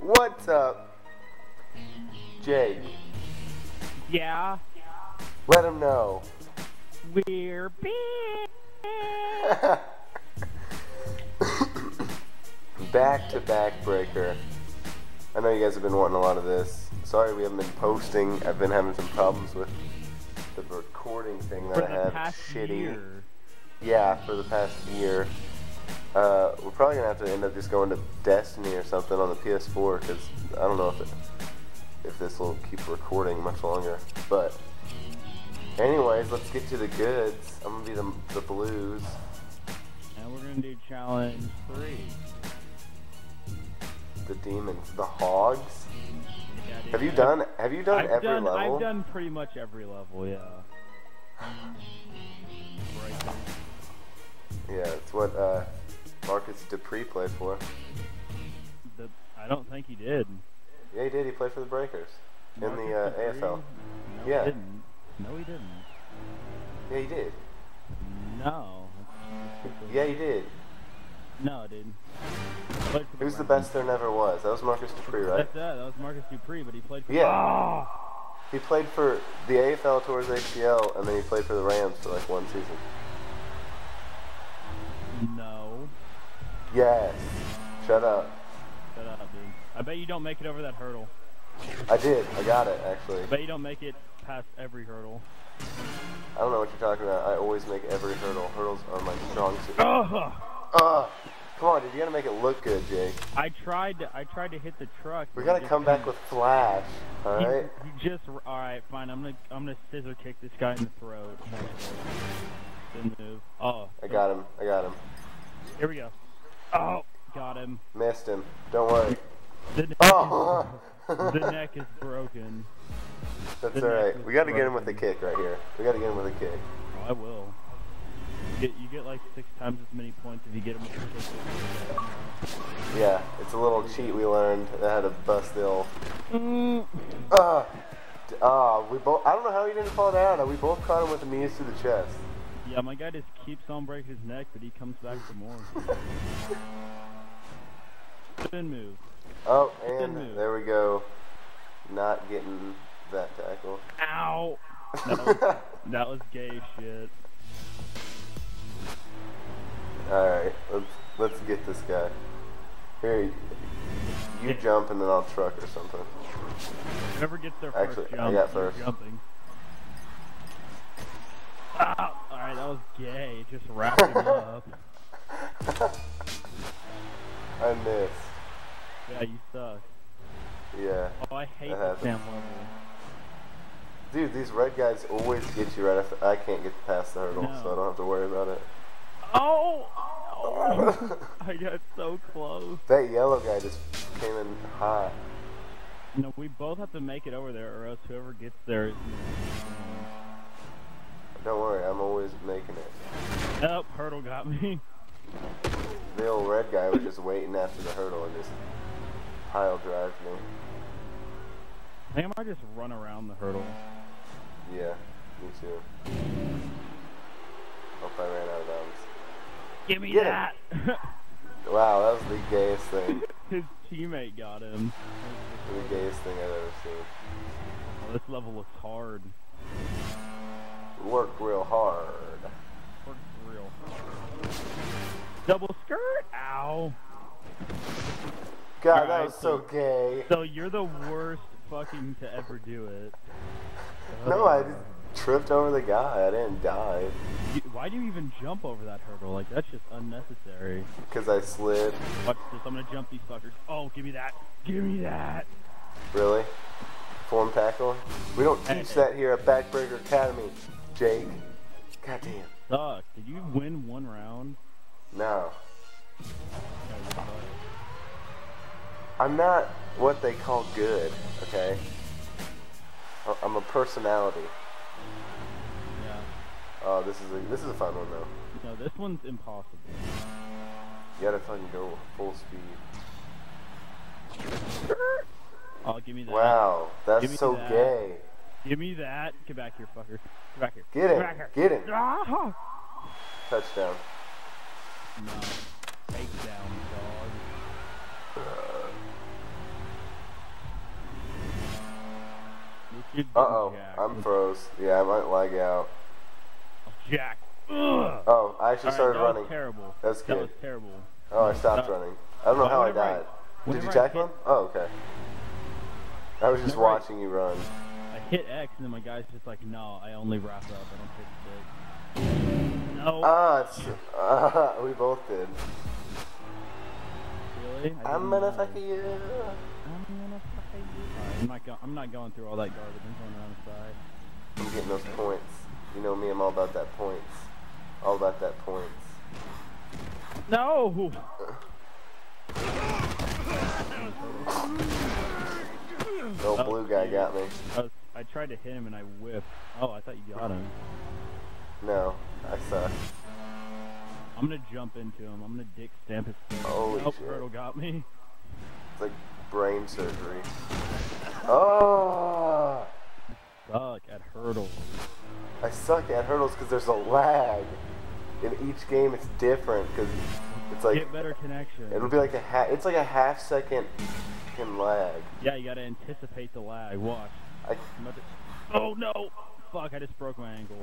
What's up? Jake, Yeah, let him know. we're big. back to back breaker. I know you guys have been wanting a lot of this. Sorry we haven't been posting. I've been having some problems with the recording thing that For I have. past Shitty. year. Yeah, for the past year. Uh, we're probably gonna have to end up just going to Destiny or something on the PS4 because I don't know if it, if this will keep recording much longer. But anyways, let's get to the goods. I'm gonna be the the blues. And we're gonna do challenge three. the demons, the hogs. Yeah, dude. Have you done? Have you done I've every done, level? I've done pretty much every level. Yeah. Breaker. Yeah, it's what uh, Marcus Dupree played for. The, I don't think he did. Yeah, he did. He played for the Breakers in the uh, AFL. No, Yeah. he didn't. No, he didn't. Yeah, he did. No. Yeah, he did. No, dude. Who's the Rams. best there never was? That was Marcus Dupree, right? That's that. That was Marcus Dupree, but he played for. Yeah. Ah! He played for the AFL towards ACL, and then he played for the Rams for like one season. Yes. Shut up. Shut up, dude. I bet you don't make it over that hurdle. I did. I got it actually. I bet you don't make it past every hurdle. I don't know what you're talking about. I always make every hurdle. Hurdles are my strong suit. Ugh! Ugh. Come on, dude. You gotta make it look good, Jake. I tried to. I tried to hit the truck. We gotta come back with flash. All He, he just. All right, fine. I'm gonna. I'm gonna scissor kick this guy in the throat. Then move. Oh. I got him. I got him. Here we go. Oh, got him. Missed him. Don't worry. The neck, Oh. the neck is broken. That's the all neck right. We gotta get him with a kick right here. We gotta get him with a kick. Oh, I will. You get, you get like six times as many points if you get him with a kick. Yeah, it's a little cheat we learned that had to bust the old. Mm. Ah, D- ah, we both. I don't know how he didn't fall down. We both caught him with the knees to the chest. Yeah, my guy just keeps on breaking his neck, but he comes back for more. Spin move. Oh, and move. there we go. Not getting that tackle. Ow! That was, that was gay shit. All right, let's let's get this guy. Here, you, you jump and then I'll truck or something. Whoever gets their Actually, first I got first. jumping. Ah, alright, was gay. Just wrapped him up. I missed. Yeah, you suck. Yeah. Oh, I hate That. Level. Dude, these red guys always get you right after. I can't get past the hurdle, No. so I don't have to worry about it. Oh! oh. I got so close. That yellow guy just came in hot. No, we both have to make it over there, or else whoever gets there is. Don't worry, I'm always making it. Oh, hurdle got me. The old red guy was just waiting after the hurdle and just pile drive me. I think I might just run around the hurdle. Yeah, me too. Hope I ran out of bounds. Give me Get that! Wow, that was the gayest thing. His teammate got him. the gayest thing I've ever seen. Oh, this level looks hard. Work real hard. Real hard. Double skirt? Ow. God, that was so so- gay. So you're the worst fucking to ever do it. No, I just tripped over the guy. I didn't die. You- Why do you even jump over that hurdle? Like, that's just unnecessary. Because I slid. Watch this, I'm gonna jump these fuckers. Oh, give me that. Give me that. Really? Form tackle? We don't teach that here at Backbreaker Academy, Jake. God damn. Suck. Did you win one round? No. Yeah, you're butt. I'm not what they call good, okay? I'm a personality. Yeah. Oh, this is a this is a fun one though. No, this one's impossible. You gotta fucking go full speed. Oh, give me that. Wow, that's so that. gay. Give me that. Get back here, fucker. Get back here. Get, it. Here. Get it. Ah! Touchdown. No. Takedown, dog. Uh oh. I'm froze. Yeah, I might lag out. Jack. Ugh. Oh, I actually right, started that running. Terrible. That's good. That was terrible. Oh, I stopped running. I don't know how I died. I, Did you tackle him? Oh, okay. I was just watching I... you run. Hit X and then my guy's just like, no, I only wrap up. I don't hit stick. No. Ah, it's, uh, we both did. really? I'm gonna fuck you. I'm gonna fuck you. Alright, I'm not go- I'm not going through all that garbage. I'm going around the side. I'm getting those points. You know me, I'm all about that points. All about that points. No. The Oh, blue guy got me. I, tried to hit him and I whiffed. Oh, I thought you got him. No, I suck. I'm gonna jump into him. I'm gonna dick stamp his face. Holy nope, shit. Hurdle got me. It's like brain surgery. Oh! Suck at hurdles. I suck at hurdles because there's a lag. In each game, it's different because it's like Get better connection. it'll be like a half. It's like a half second lag. Yeah, you gotta anticipate the lag. Watch. I. Oh no! Fuck! I just broke my ankle.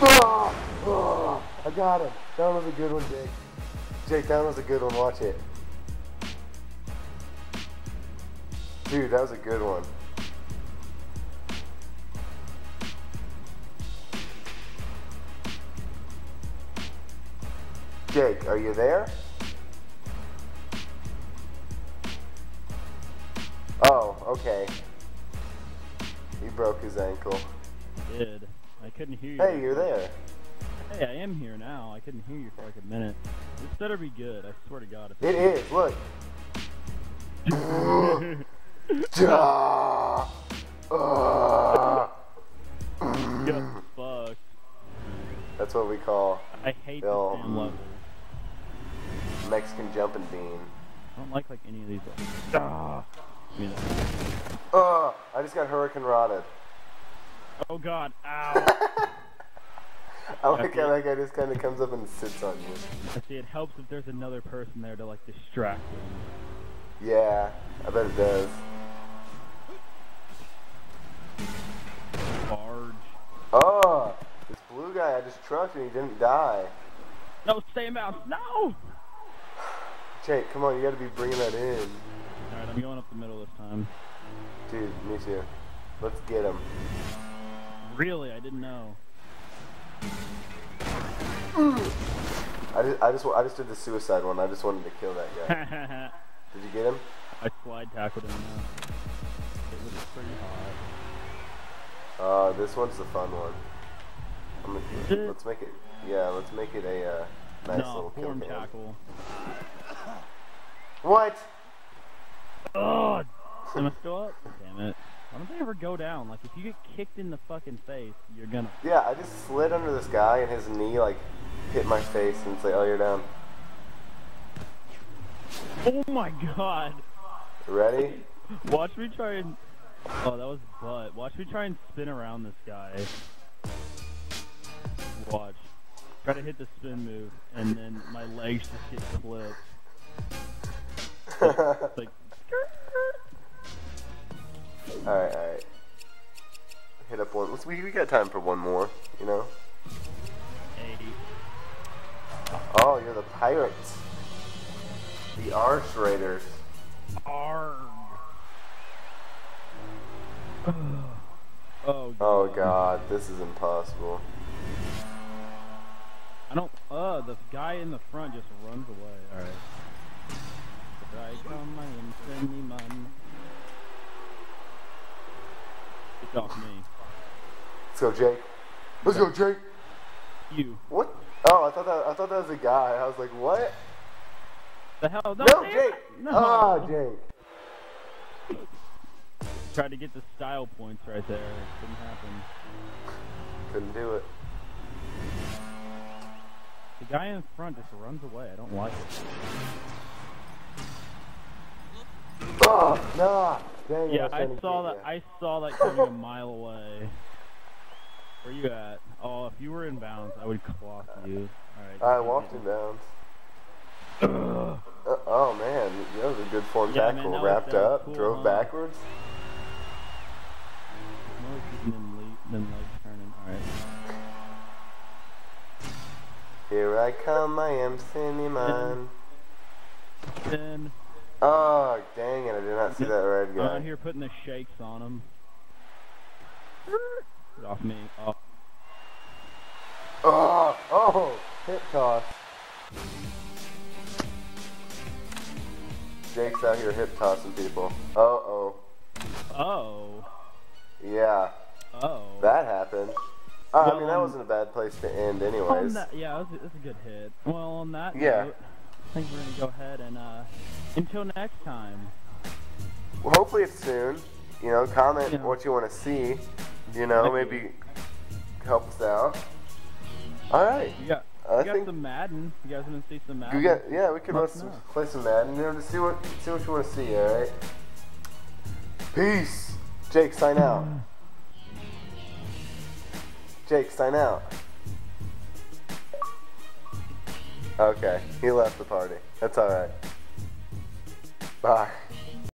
Oh, oh, I got him. That was a good one, Jake. Jake, that was a good one. Watch it. Dude, that was a good one. Jake, are you there? Oh, okay. He broke his ankle. I did. I couldn't hear you. Hey, you're there. Hey, I am here now. I couldn't hear you for like a minute. This better be good. I swear to God. If It is. Look. Ah. Ah. Get fucked. That's what we call I hate Yo. the sand level. Mexican jumping bean. I don't like like any of these. Ah. You know. Oh, I just got hurricane rotted. Oh God! Ow! I like how that guy just kind of comes up and sits on you. I see. It helps if there's another person there to like distract him. Yeah, I bet it does. Barge. Oh, this blue guy I just trucked and he didn't die. No, stay in bounds. No. Jake, come on, you gotta be bringing that in. Right, I'm going up the middle this time. Dude, me too. Let's get him. Really? I didn't know. I just, I just, I just did the suicide one. I just wanted to kill that guy. Did you get him? I slide tackled him. Now. It was pretty hot. Uh, this one's the fun one. I'm gonna, let's make it. Yeah, let's make it a uh, nice no, little kill tackle. What? Oh, am I still up? Damn it. Why don't they ever go down? Like, if you get kicked in the fucking face, you're gonna. Yeah, I just slid under this guy and his knee like hit my face and it's like, "Oh, you're down." Oh my god! Ready? Watch me try and. Oh, that was butt. Watch me try and spin around this guy. Watch. Try to hit the spin move, and then my legs just get clipped. Like, all right, all right. Hit up one. Let's, we we got time for one more. You know. Oh, you're the pirates. The Arch Raiders. Arg. oh, god. Oh God, this is impossible. I don't. Uh, the guy in the front just runs away. All right. Right on my infinity man. It's off me. Let's go, Jake. Let's go, Jake. You. What? Oh, I thought that I thought that was a guy. I was like, what? The hell? No, No, Jake. No. Ah, Jake. Tried to get the style points right there. It didn't happen. Couldn't do it. The guy in front just runs away. I don't like it. Oh, nah. Dang it, Yeah, was I saw that. I saw that coming a mile away. Where you at? Oh, if you were in bounds, I would clock you. All right. I walked in bounds. Uh, oh man, that was a good form Yeah, tackle. was- Wrapped was up, cool, drove huh? backwards. always keeping them, le- them legs turning. Alright. Here I come, I am Cinnamon. Then, Oh, dang it, I did not see that red I'm out here putting the shakes on him. Get off me. Oh. Oh, oh, hip toss. Jake's out here hip tossing people. Uh oh. Oh. Yeah, Oh. that happened. Uh, I mean, that wasn't a bad place to end, anyways. that, yeah, that's a, that's a good hit. Well, on that Yeah. note, I think we're gonna go ahead and uh, until next time. Well, hopefully it's soon. You know, comment Yeah. what you want to see. You know, maybe help us out. All right. Yeah. I got think some Madden. You guys wanna see some Madden? got. Yeah, we could some, play some Madden. You know, to see what see what you want to see. All right. Peace. Jake, sign out. Jake, sign out. Okay, he left the party. That's all right. Bye.